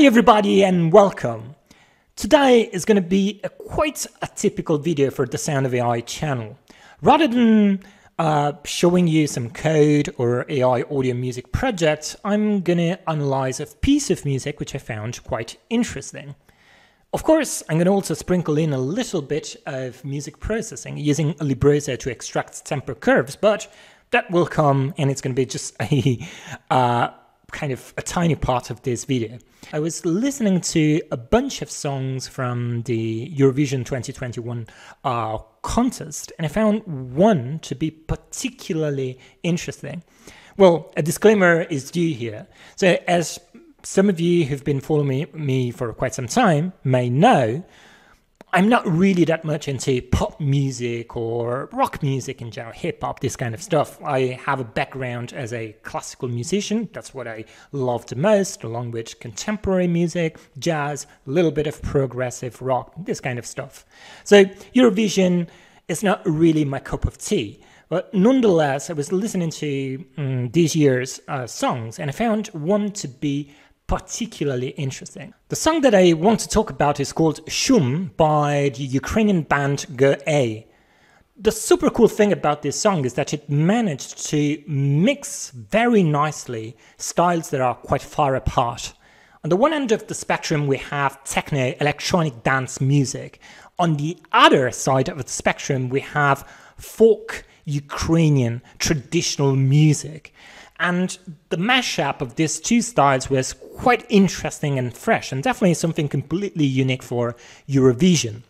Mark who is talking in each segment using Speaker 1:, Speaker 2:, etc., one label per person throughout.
Speaker 1: Hi everybody and welcome. Today is going to be a quite a typical video for the Sound of AI channel. Rather than uh, showing you some code or AI audio music project, I'm going to analyze a piece of music which I found quite interesting. Of course, I'm going to also sprinkle in a little bit of music processing using Librosa to extract tempo curves, but that will come and it's going to be just a uh, kind of a tiny part of this video. I was listening to a bunch of songs from the Eurovision 2021 uh, contest, and I found one to be particularly interesting. Well, a disclaimer is due here. So, as some of you who've been following me, me for quite some time may know, I'm not really that much into pop music or rock music in general, hip hop, this kind of stuff. I have a background as a classical musician. That's what I love the most, along with contemporary music, jazz, a little bit of progressive rock, this kind of stuff. So Eurovision is not really my cup of tea. But nonetheless, I was listening to um, this year's uh, songs and I found one to be particularly interesting. The song that I want to talk about is called Shum by the Ukrainian band Go-A. The super cool thing about this song is that it managed to mix very nicely styles that are quite far apart. On the one end of the spectrum, we have techno electronic dance music. On the other side of the spectrum, we have folk Ukrainian traditional music. And the mashup of these two styles was quite interesting and fresh, and definitely something completely unique for Eurovision.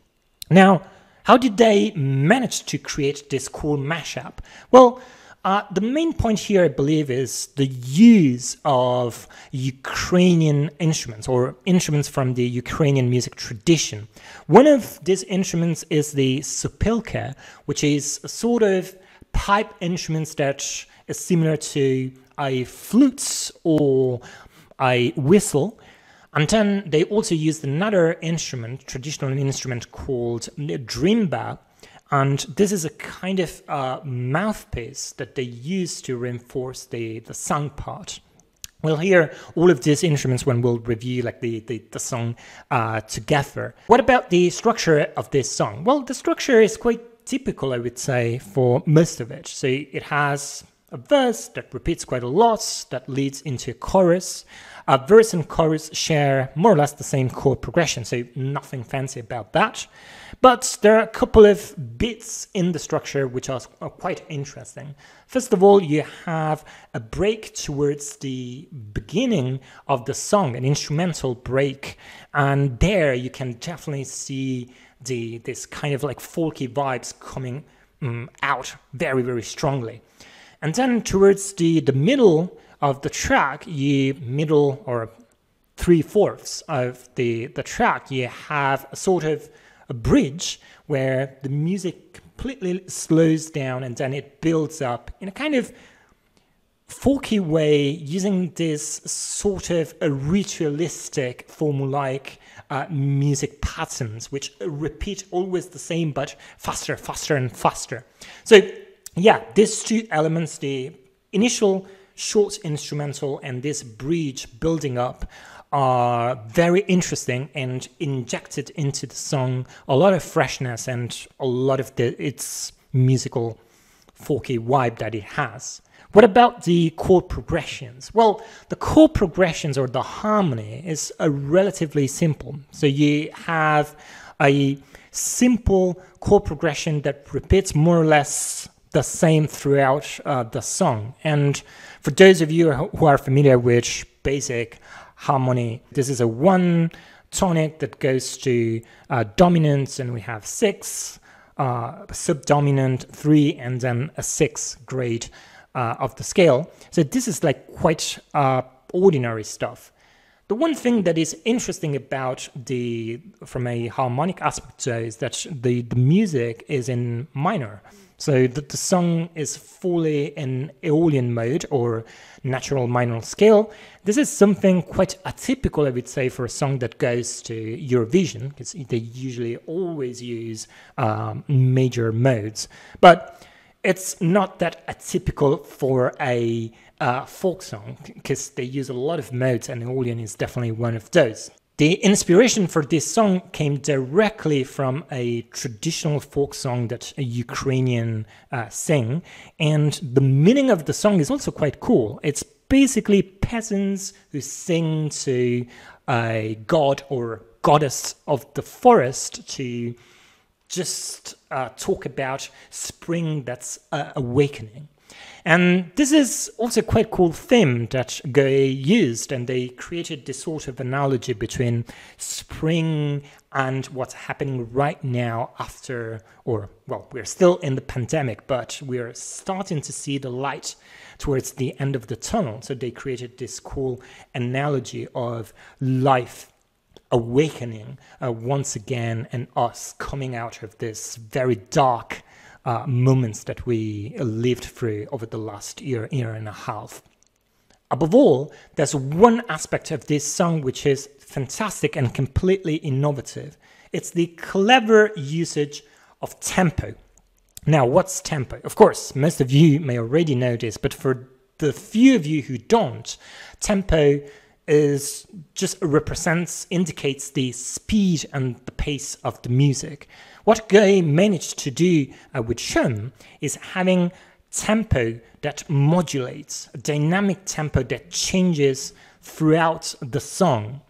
Speaker 1: Now, how did they manage to create this cool mashup? Well, uh, the main point here, I believe, is the use of Ukrainian instruments or instruments from the Ukrainian music tradition. One of these instruments is the sopilka, which is a sort of pipe instruments that is similar to a flute or a whistle. And then they also used another instrument, traditional instrument called the drymba. And this is a kind of uh, mouthpiece that they use to reinforce the, the song part. We'll hear all of these instruments when we'll review like the, the, the song uh, together. What about the structure of this song? Well, the structure is quite typical, I would say, for most of it. So it has a verse that repeats quite a lot, that leads into a chorus. A verse and chorus share more or less the same chord progression, so nothing fancy about that. But there are a couple of bits in the structure which are, are quite interesting. First of all, you have a break towards the beginning of the song, an instrumental break, and there you can definitely see the this kind of like folky vibes coming um, out very very strongly. And then towards the, the middle of the track, you middle or three fourths of the, the track, you have a sort of a bridge where the music completely slows down and then it builds up in a kind of folky way using this sort of a ritualistic formulaic uh, music patterns which repeat always the same but faster faster and faster. So yeah, these two elements, the initial short instrumental and this bridge building up are very interesting and injected into the song a lot of freshness and a lot of the, its musical folky vibe that it has. What about the chord progressions? Well, the chord progressions or the harmony is a relatively simple. So you have a simple chord progression that repeats more or less the same throughout uh, the song. And for those of you who are familiar with basic harmony, this is a one tonic that goes to uh, dominant, and we have six, uh, subdominant, three, and then a six grade uh, of the scale. So this is like quite uh, ordinary stuff. The one thing that is interesting about the, from a harmonic aspect, is that the, the music is in minor. So the, the song is fully in Aeolian mode or natural minor scale. This is something quite atypical, I would say, for a song that goes to Eurovision, because they usually always use um, major modes. But it's not that atypical for a uh, folk song because they use a lot of modes, and Aeolian is definitely one of those. The inspiration for this song came directly from a traditional folk song that a Ukrainian uh, sing, and the meaning of the song is also quite cool. It's basically peasants who sing to a god or goddess of the forest to just uh, talk about spring that's uh, awakening. And this is also quite cool theme that Go_A used, and they created this sort of analogy between spring and what's happening right now after, or well, we're still in the pandemic, but we're starting to see the light towards the end of the tunnel. So they created this cool analogy of life awakening uh, once again and us coming out of this very dark uh, moments that we lived through over the last year, year and a half. Above all, there's one aspect of this song which is fantastic and completely innovative. It's the clever usage of tempo. Now, what's tempo? Of course, most of you may already know this, but for the few of you who don't, tempo is just represents, indicates the speed and the pace of the music. What Go_A managed to do uh, with Shum is having tempo that modulates, a dynamic tempo that changes throughout the song.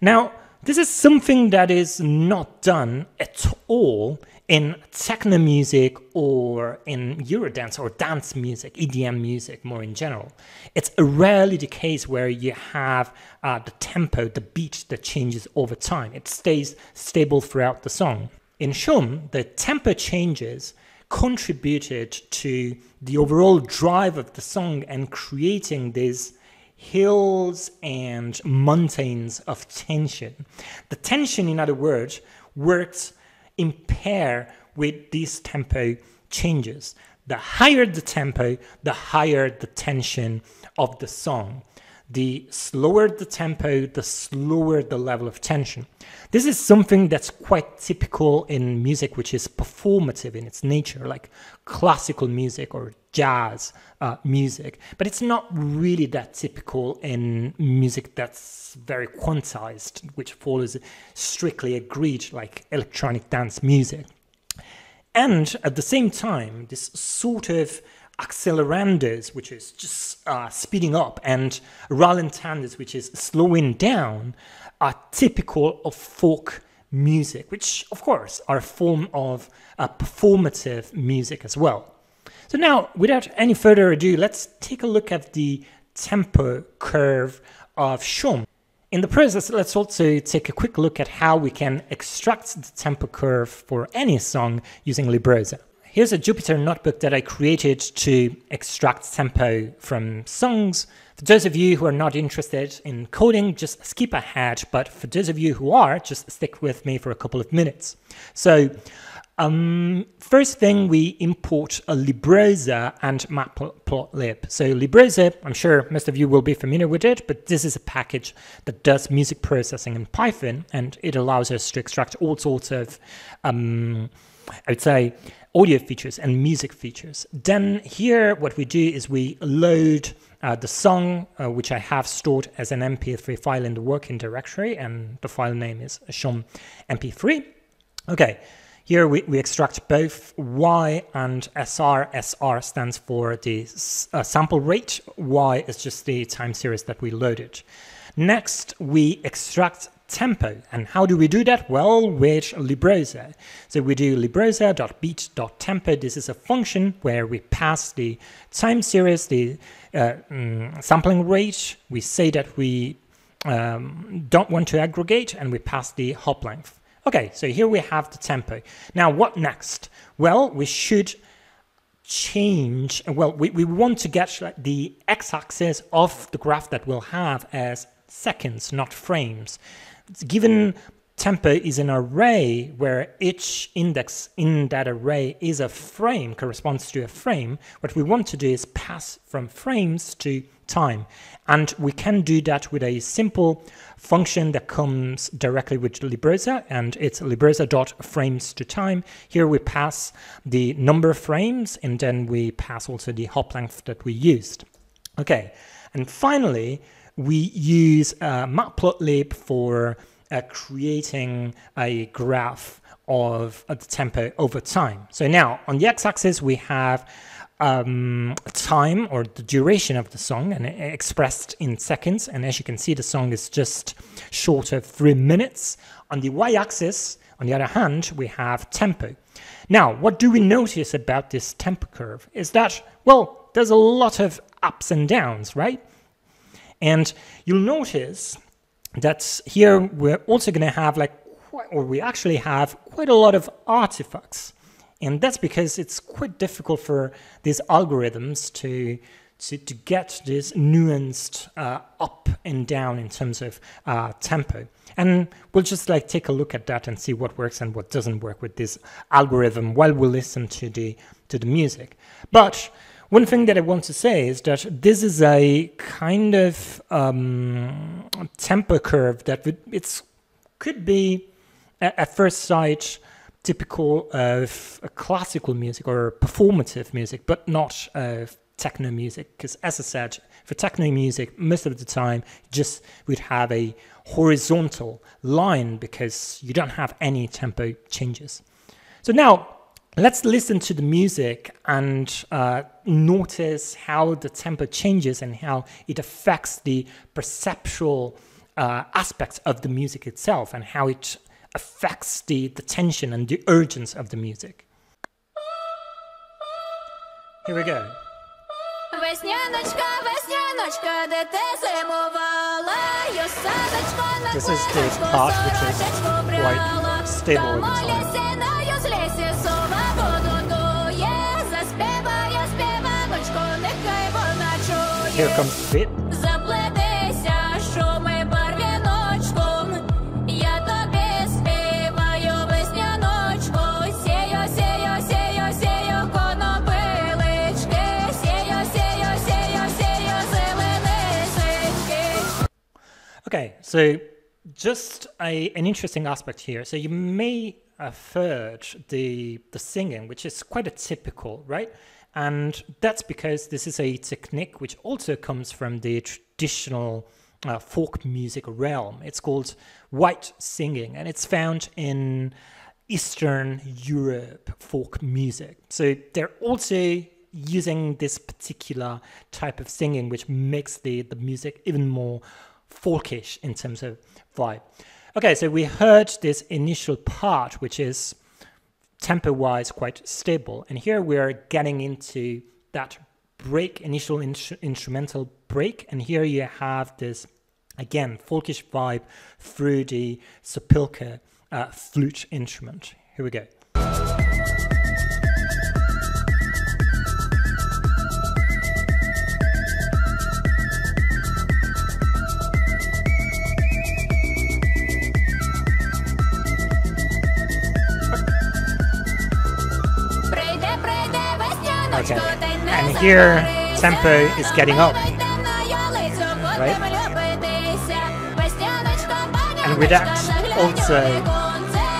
Speaker 1: Now, this is something that is not done at all in techno music or in Eurodance or dance music, EDM music more in general. It's rarely the case where you have uh, the tempo, the beat that changes over time. It stays stable throughout the song. In Shum, the tempo changes contributed to the overall drive of the song and creating these hills and mountains of tension. The tension, in other words, works in pair with these tempo changes. The higher the tempo, the higher the tension of the song. The slower the tempo, the slower the level of tension. This is something that's quite typical in music, which is performative in its nature, like classical music or jazz uh, music. But it's not really that typical in music that's very quantized, which follows strictly a grid, like electronic dance music. And at the same time, this sort of accelerandos, which is just uh, speeding up, and rallentandos, which is slowing down, are typical of folk music, which, of course, are a form of uh, performative music as well. So now, without any further ado, let's take a look at the tempo curve of Shum. In the process, let's also take a quick look at how we can extract the tempo curve for any song using Librosa. Here's a Jupyter notebook that I created to extract tempo from songs. For those of you who are not interested in coding, just skip ahead. But for those of you who are, just stick with me for a couple of minutes. So um, first thing, we import a Librosa and Matplotlib. So Librosa, I'm sure most of you will be familiar with it, but this is a package that does music processing in Python, and it allows us to extract all sorts of, um, I would say, audio features and music features. Then here what we do is we load uh, the song, uh, which I have stored as an MP3 file in the working directory, and the file name is shum mp3. Okay, here we, we extract both Y and SR. SR stands for the uh, sample rate, Y is just the time series that we loaded. Next, we extract tempo. And how do we do that? Well, with Librosa. So we do librosa.beat.tempo. This is a function where we pass the time series, the uh, mm, sampling rate. We say that we um, don't want to aggregate, and we pass the hop length. Okay, so here we have the tempo. Now, what next? Well, we should change, well, we, we want to get the x-axis of the graph that we'll have as seconds, not frames given tempo is an array where each index in that array is a frame, corresponds to a frame, what we want to do is pass from frames to time. And we can do that with a simple function that comes directly with librosa, and it's librosa.frames to time. Here we pass the number of frames, and then we pass also the hop length that we used. Okay, and finally, we use uh, matplotlib for uh, creating a graph of the tempo over time. So now on the x-axis we have um, time or the duration of the song and expressed in seconds. And as you can see, the song is just short of three minutes. On the y-axis, on the other hand, we have tempo. Now, what do we notice about this tempo curve is that, well, there's a lot of ups and downs, right? And you'll notice that here we're also going to have like, or we actually have quite a lot of artifacts. And that's because it's quite difficult for these algorithms to, to, to get this nuanced uh, up and down in terms of uh, tempo. And we'll just like take a look at that and see what works and what doesn't work with this algorithm while we listen to the, to the music. But one thing that I want to say is that this is a kind of um, tempo curve that it's could be at first sight typical of classical music or performative music, but not of techno music. Because as I said, for techno music, most of the time, just would have a horizontal line because you don't have any tempo changes. So now Let's listen to the music and uh, notice how the tempo changes and how it affects the perceptual uh, aspects of the music itself and how it affects the, the tension and the urgency of the music. Here we go. This is the part which is quite stable Here comes the beat. Okay, so just a, an interesting aspect here. So you may have heard the, the singing, which is quite a typical, right? And that's because this is a technique which also comes from the traditional uh, folk music realm. It's called white singing, and it's found in Eastern Europe folk music. So they're also using this particular type of singing, which makes the, the music even more folkish in terms of vibe. Okay, so we heard this initial part, which is tempo wise quite stable. And here we're getting into that break, initial in instrumental break. And here you have this, again, folkish vibe through the sopilka uh, flute instrument. Here we go. Here, tempo is getting up. Right? And with that, also,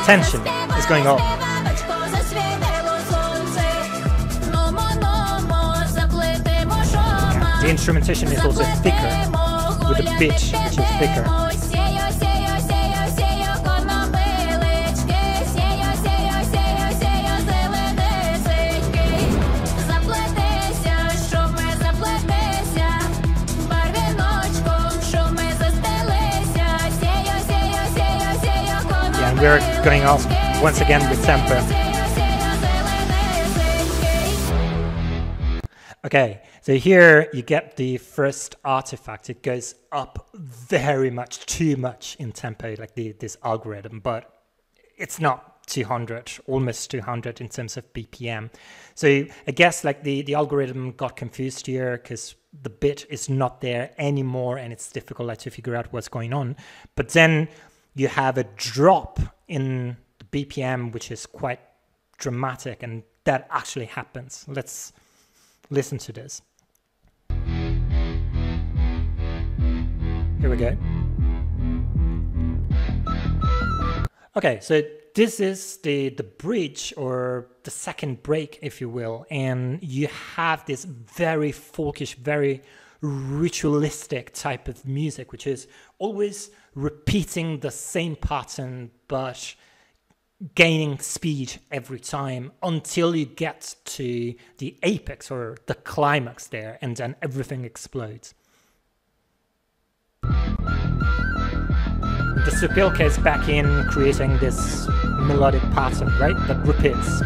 Speaker 1: tension is going up. The instrumentation is also thicker, with the pitch which is thicker. We're going off once again with tempo. Okay, so here you get the first artifact. It goes up very much, too much in tempo, like the, this algorithm, but it's not 200, almost 200 in terms of BPM. So I guess like the, the algorithm got confused here because the bit is not there anymore and it's difficult like, to figure out what's going on. But then you have a drop in the BPM, which is quite dramatic, and that actually happens. Let's listen to this. Here we go. Okay, so this is the, the bridge or the second break, if you will, and you have this very folkish, very ritualistic type of music, which is always repeating the same pattern but gaining speed every time until you get to the apex or the climax there, and then everything explodes. the sopilka is back in creating this melodic pattern, right? That repeats.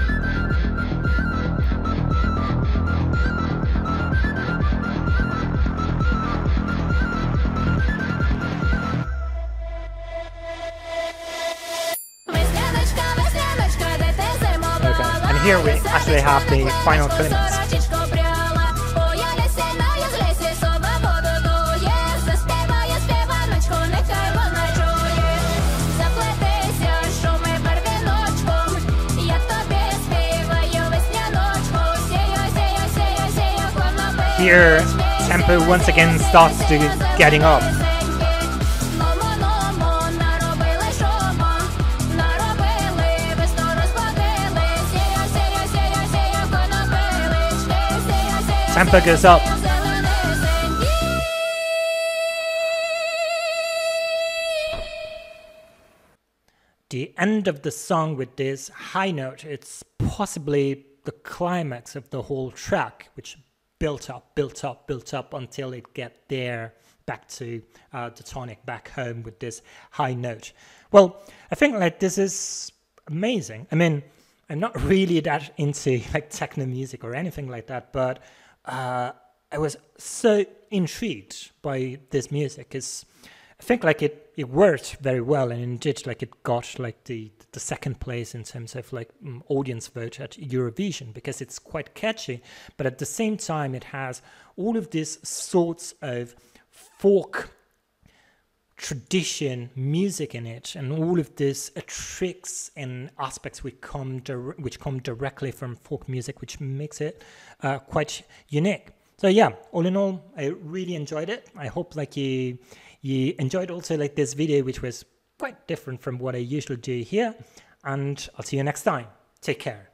Speaker 1: Have the final climax. here tempo once again starts to getting up. Tempo goes up. The end of the song with this high note, it's possibly the climax of the whole track, which built up, built up, built up until it get there back to uh, the tonic back home with this high note. Well, I think like this is amazing. I mean, I'm not really that into like techno music or anything like that, but uh, I was so intrigued by this music. Because I think like it it worked very well and indeed like it got like the the second place in terms of like um, audience vote at Eurovision because it's quite catchy but at the same time it has all of these sorts of folk tradition music in it and all of these uh, tricks and aspects which come which come directly from folk music which makes it uh, quite unique so yeah all in all i really enjoyed it i hope like you you enjoyed also like this video, which was quite different from what I usually do here. And I'll see you next time. Take care.